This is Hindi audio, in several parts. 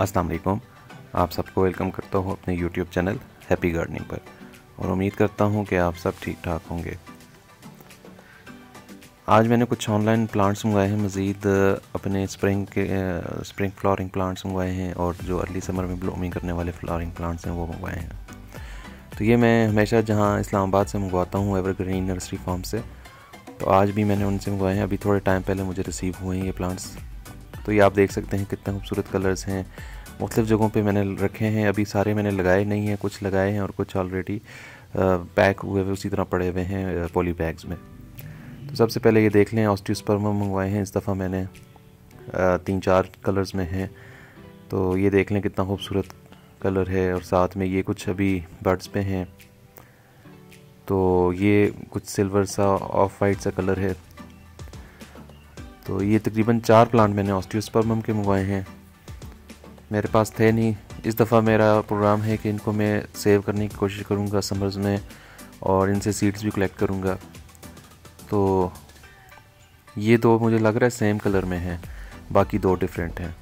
अस्सलाम वालेकुम आप सबको वेलकम करता हूँ अपने यूट्यूब चैनल हैप्पी गार्डनिंग पर और उम्मीद करता हूँ कि आप सब ठीक ठाक होंगे। आज मैंने कुछ ऑनलाइन प्लांट्स मंगवाए हैं, मज़ीद अपने स्प्रिंग के स्प्रिंग फ्लावरिंग प्लांट्स मंगवाए हैं और जो अर्ली समर में ब्लूमिंग करने वाले फ्लावरिंग प्लांट्स हैं, वो मंगवाए हैं। तो ये मैं हमेशा जहाँ इस्लामाबाद से मंगवाता हूँ एवरग्रीन नर्सरी फार्म से तो आज भी मैंने उनसे मंगवाए हैं। अभी थोड़े टाइम पहले मुझे रिसीव हुए हैं ये प्लांट्स तो ये आप देख सकते हैं कितने खूबसूरत कलर्स हैं। मुख्तलिफ़ जगहों पे मैंने रखे हैं, अभी सारे मैंने लगाए नहीं हैं, कुछ लगाए हैं और कुछ ऑलरेडी पैक हुए हुए उसी तरह पड़े हुए हैं पॉली बैग्स में। तो सबसे पहले ये देख लें ऑस्टियोस्पर्मा मंगवाए हैं इस दफ़ा मैंने। तीन चार कलर्स में हैं। तो ये देख लें कितना खूबसूरत कलर है और साथ में ये कुछ अभी बर्ड्स पे हैं। तो ये कुछ सिल्वर सा ऑफ़ वाइट सा कलर है। तो ये तकरीबन चार प्लांट मैंने ऑस्टियोस्पर्मम के मंगवाए हैं। मेरे पास थे नहीं। इस दफ़ा मेरा प्रोग्राम है कि इनको मैं सेव करने की कोशिश करूँगा समर्स में, और इनसे सीड्स भी कलेक्ट करूँगा। तो ये दो मुझे लग रहा है सेम कलर में हैं, बाकी दो डिफरेंट हैं।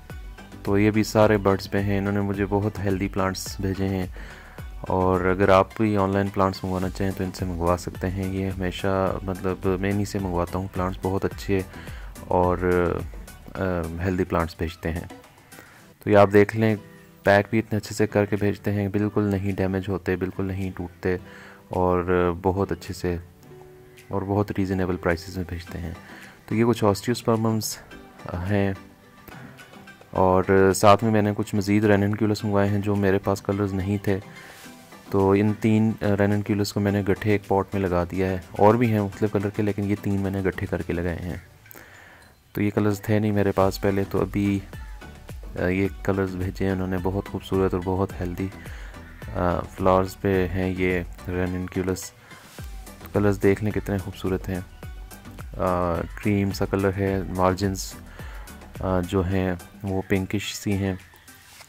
तो ये भी सारे बर्ड्स पे हैं। इन्होंने मुझे बहुत हेल्दी प्लांट्स भेजे हैं। और अगर आप भी ऑनलाइन प्लांट्स मंगवाना चाहें तो इनसे मंगवा सकते हैं। ये हमेशा मतलब मैं इन्हीं से मंगवाता हूँ। प्लांट्स बहुत अच्छे और हेल्दी प्लांट्स भेजते हैं। तो ये आप देख लें पैक भी इतने अच्छे से करके भेजते हैं, बिल्कुल नहीं डैमेज होते, बिल्कुल नहीं टूटते और बहुत अच्छे से और बहुत रीज़नेबल प्राइसेस में भेजते हैं। तो ये कुछ ऑस्टियोस्पर्मम्स हैं। और साथ में मैंने कुछ मज़ीद रेनन क्यूलस मंगवाए हैं जो मेरे पास कलर्स नहीं थे। तो इन तीन रेनन क्यूलस को मैंने गट्ठे एक पॉट में लगा दिया है। और भी हैं मुख्तलिफ़ कलर के, लेकिन ये तीन मैंने गट्ठे करके लगाए हैं। तो ये कलर्स थे नहीं मेरे पास पहले तो अभी ये कलर्स भेजे हैं उन्होंने बहुत खूबसूरत और बहुत हेल्दी फ्लावर्स पे हैं ये रेन इनक्यूलस तो कलर्स देख लें कितने खूबसूरत हैं। क्रीम सा कलर है मार्जिनस जो हैं, वो पिंकिश सी हैं।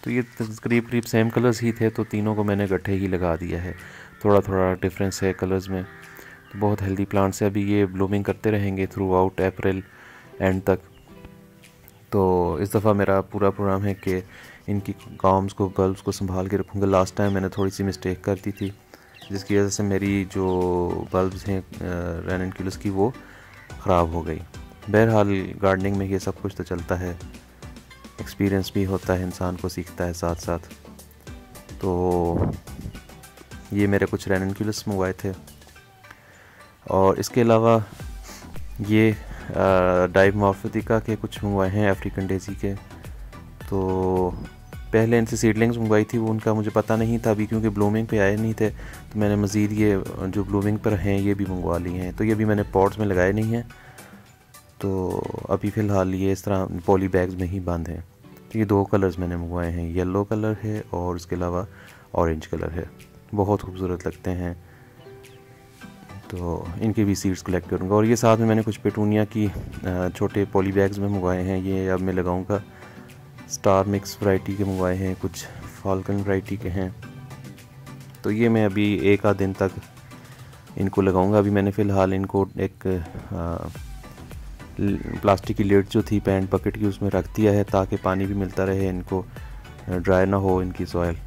तो ये करीब करीब सेम कलर्स ही थे तो तीनों को मैंने गड्ढे ही लगा दिया है। थोड़ा थोड़ा डिफरेंस है कलर्स में। तो बहुत हेल्दी प्लांट्स है। अभी ये ब्लूमिंग करते रहेंगे थ्रू आउट अप्रैल एंड तक। तो इस दफ़ा मेरा पूरा प्रोग्राम है कि इनकी कॉम्स को बल्ब्स को संभाल के रखूँगा। लास्ट टाइम मैंने थोड़ी सी मिस्टेक कर दी थी, जिसकी वजह से मेरी जो बल्ब्स हैं रैन एंड क्यूलस की, वो ख़राब हो गई। बहरहाल गार्डनिंग में ये सब कुछ तो चलता है। एक्सपीरियंस भी होता है, इंसान को सीखता है साथ साथ तो ये मेरे कुछ रैन एंड क्यूलस मंगवाए थे। और इसके अलावा ये डाइव मॉर्फिका के कुछ मंगवाए हैं अफ्रीकन डेजी के। तो पहले इनसे सीडलिंग्स मंगवाई थी, वो उनका मुझे पता नहीं था अभी क्योंकि ब्लूमिंग पे आए नहीं थे। तो मैंने मज़ीद ये, जो ब्लूमिंग पर हैं, ये भी मंगवा लिए हैं। तो ये भी मैंने पॉट्स में लगाए नहीं हैं। तो अभी फ़िलहाल ये इस तरह पॉली बैग्स में ही बंद हैं। तो ये दो कलर्स मैंने मंगवाए हैं येलो कलर है और उसके अलावा ऑरेंज कलर है। बहुत खूबसूरत लगते हैं। तो इनके भी सीड्स कलेक्ट करूँगा। और ये साथ में मैंने कुछ पेटूनिया की छोटे पॉली बैग्स में मंगवाए हैं। ये अब मैं लगाऊँगा। स्टार मिक्स वैरायटी के मंगवाए हैं। कुछ फाल्कन वैरायटी के हैं। तो ये मैं अभी एक आध दिन तक इनको लगाऊँगा। अभी मैंने फ़िलहाल इनको एक प्लास्टिक की लेट जो थी पैंट बकेट की, उसमें रख दिया है ताकि पानी भी मिलता रहे, इनको ड्राई ना हो इनकी सॉयल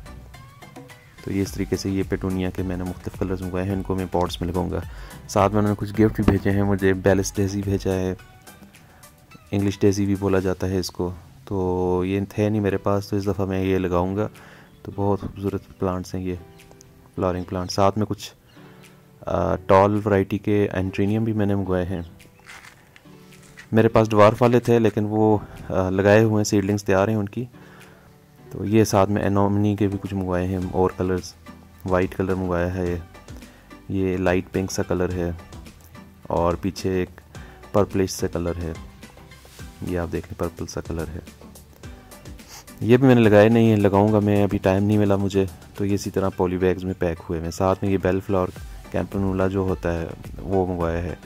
तो ये इस तरीके से ये पेटूनिया के मैंने मुख्तफ कलर्स मंगवाए हैं, इनको मैं पॉट्स में लगाऊँगा। साथ में उन्होंने कुछ गिफ्ट भी भेजे हैं, मुझे बैलिस डेजी भेजा है इंग्लिश डेजी भी बोला जाता है इसको। तो ये थे नहीं मेरे पास तो इस दफ़ा मैं ये लगाऊँगा। तो बहुत खूबसूरत प्लांट्स हैं ये फ्लावरिंग प्लांट साथ में कुछ टॉल वैरायटी के एंट्रीनियम भी मैंने मंगवाए हैं। मेरे पास डवार्फ वाले थे, लेकिन वो लगाए हुए हैं सीडलिंग्स तैयार हैं उनकी। तो ये साथ में एनोमनी के भी कुछ मंगवाए हैं, और कलर्स वाइट कलर मंगवाया है ये। ये लाइट पिंक सा कलर है, और पीछे एक पर्पलिश सा कलर है। ये आप देखें पर्पल सा कलर है। ये भी मैंने लगाए नहीं है, लगाऊँगा मैं, अभी टाइम नहीं मिला मुझे। तो ये इसी तरह पॉली बैग्स में पैक हुए हैं। साथ में ये बेल फ्लावर कैंपनूला जो होता है, वो मंगवाया है।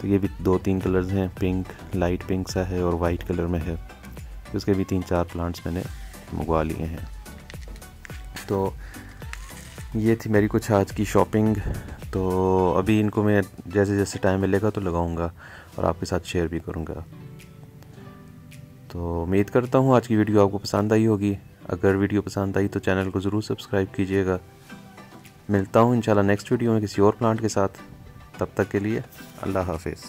तो ये भी दो तीन कलर्स हैं पिंक लाइट पिंक सा है, और वाइट कलर में है। उसके भी तीन चार प्लांट्स मैंने मंगवा लिए हैं। तो ये थी मेरी कुछ आज की शॉपिंग तो अभी इनको मैं जैसे जैसे टाइम मिलेगा तो लगाऊँगा और आपके साथ शेयर भी करूँगा। तो उम्मीद करता हूँ आज की वीडियो आपको पसंद आई होगी। अगर वीडियो पसंद आई तो चैनल को ज़रूर सब्सक्राइब कीजिएगा। मिलता हूँ इंशाल्लाह नेक्स्ट वीडियो में किसी और प्लांट के साथ। तब तक के लिए अल्लाह हाफिज़।